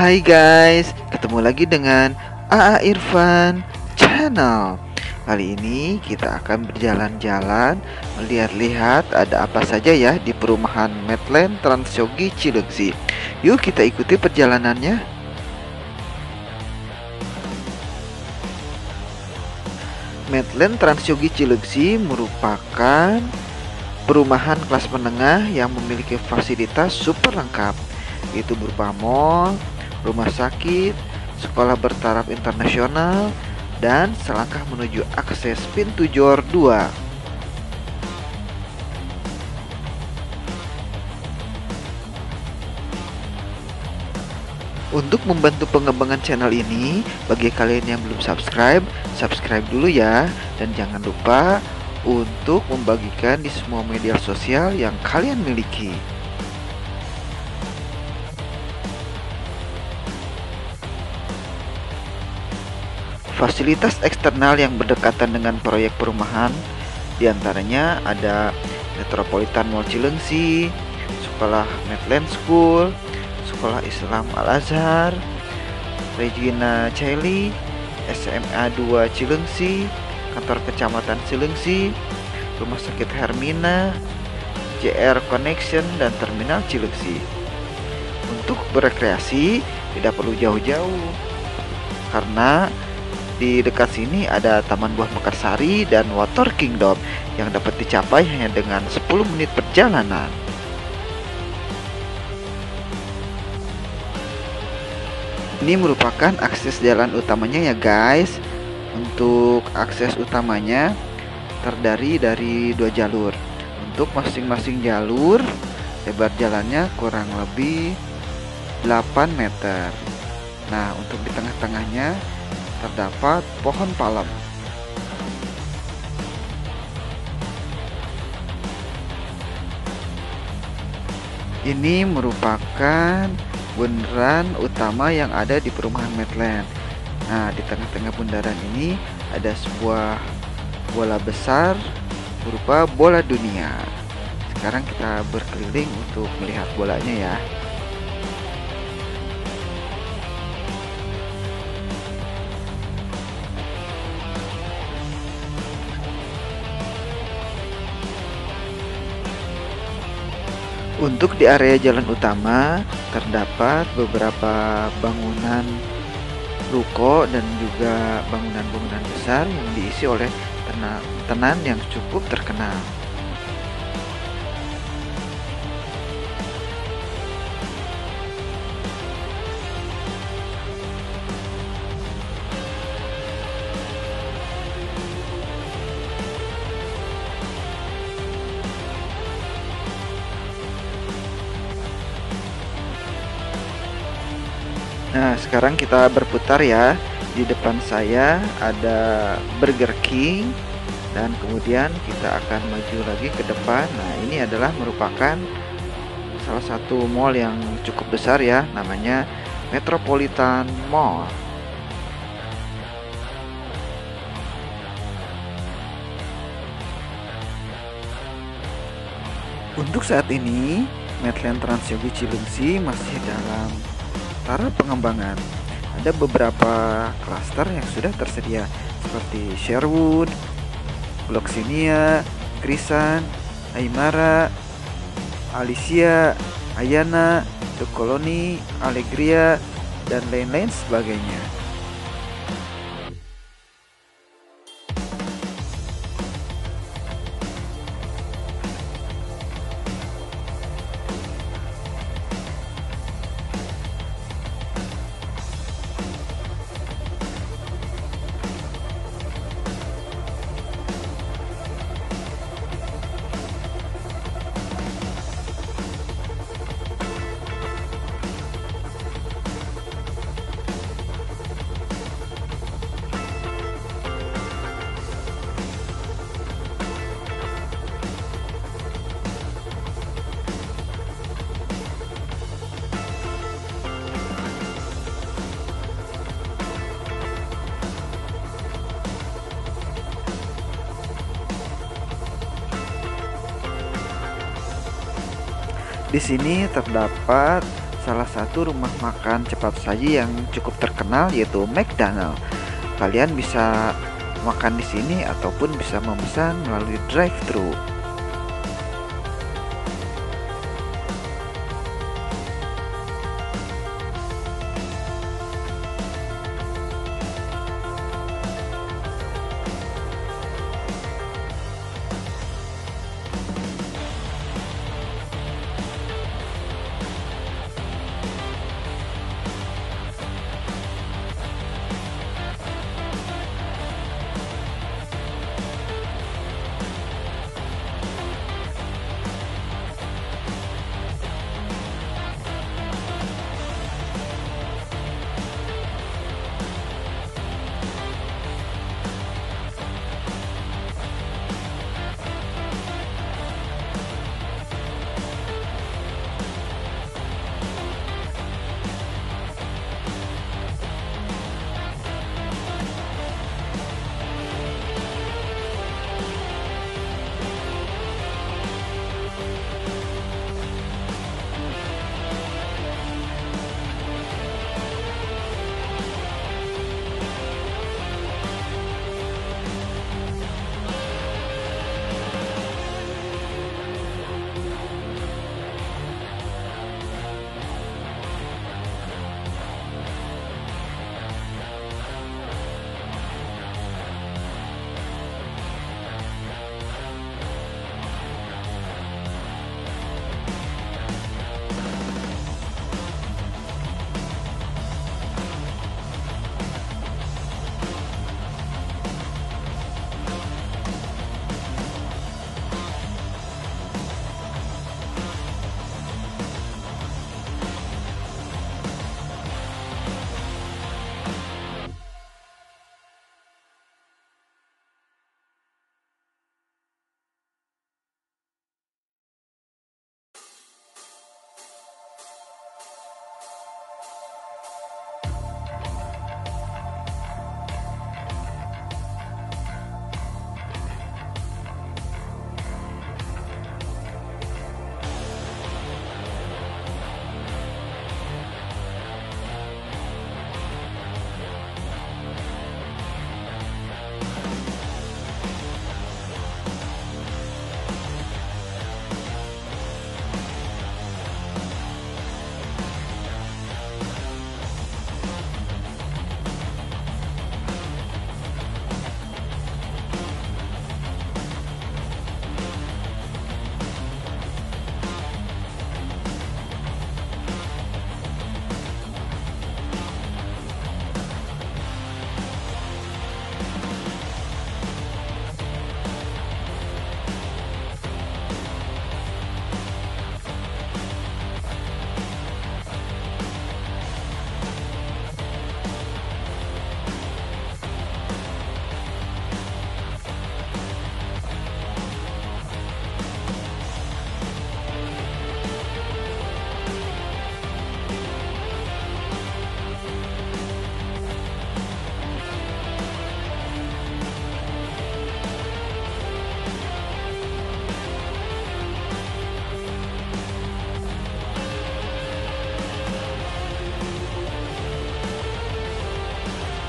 Hai guys, ketemu lagi dengan AA Irfan Channel. Kali ini kita akan berjalan-jalan Melihat-lihat ada apa saja ya di perumahan Medland Transyogi Cileungsi Yuk kita ikuti perjalanannya. Medland Transyogi Cileungsi merupakan perumahan kelas menengah yang memiliki fasilitas super lengkap. Itu berupa mall, rumah sakit, sekolah bertaraf internasional, dan selangkah menuju akses pintu Jor 2. Untuk membantu pengembangan channel ini, bagi kalian yang belum subscribe, subscribe dulu ya. Dan jangan lupa untuk membagikan di semua media sosial yang kalian miliki. Fasilitas eksternal yang berdekatan dengan proyek perumahan di antaranya ada Metropolitan Mall Cileungsi, Sekolah Medland School, Sekolah Islam Al-Azhar, Regina Celi, SMA 2 Cileungsi, Kantor Kecamatan Cileungsi, Rumah Sakit Hermina, JR Connection, dan Terminal Cileungsi. Untuk berekreasi tidak perlu jauh-jauh karena di dekat sini ada Taman Buah Mekarsari dan Water Kingdom yang dapat dicapai hanya dengan 10 menit perjalanan. Ini merupakan akses jalan utamanya ya guys. Untuk akses utamanya terdiri dari dua jalur. Untuk masing-masing jalur lebar jalannya kurang lebih 8 meter. Nah, untuk di tengah-tengahnya terdapat pohon palem. Ini merupakan bundaran utama yang ada di perumahan Medland. Nah, di tengah-tengah bundaran ini ada sebuah bola besar berupa bola dunia. Sekarang kita berkeliling untuk melihat bolanya ya. Untuk di area jalan utama terdapat beberapa bangunan ruko dan juga bangunan-bangunan besar yang diisi oleh tenan, yang cukup terkenal. Nah, sekarang kita berputar ya. Di depan saya ada Burger King dan kemudian kita akan maju lagi ke depan. Nah, ini adalah merupakan salah satu mall yang cukup besar ya, namanya Metropolitan Mall. Untuk saat ini, Medland Transyogi Cileungsi masih dalam taraf pengembangan. Ada beberapa klaster yang sudah tersedia seperti Sherwood, Bloxinia, Krisan, Aymara, Alicia, Ayana, The Colony, Allegria, dan lain-lain sebagainya. Di sini terdapat salah satu rumah makan cepat saji yang cukup terkenal yaitu McDonald. Kalian bisa makan di sini ataupun bisa memesan melalui drive-thru.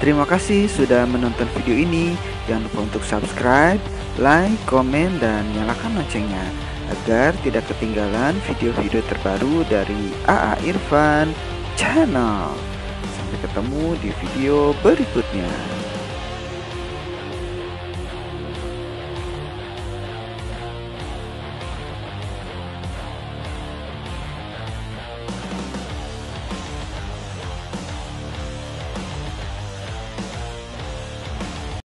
Terima kasih sudah menonton video ini. Jangan lupa untuk subscribe, like, komen, dan nyalakan loncengnya agar tidak ketinggalan video-video terbaru dari AA Irfan Channel. Sampai ketemu di video berikutnya.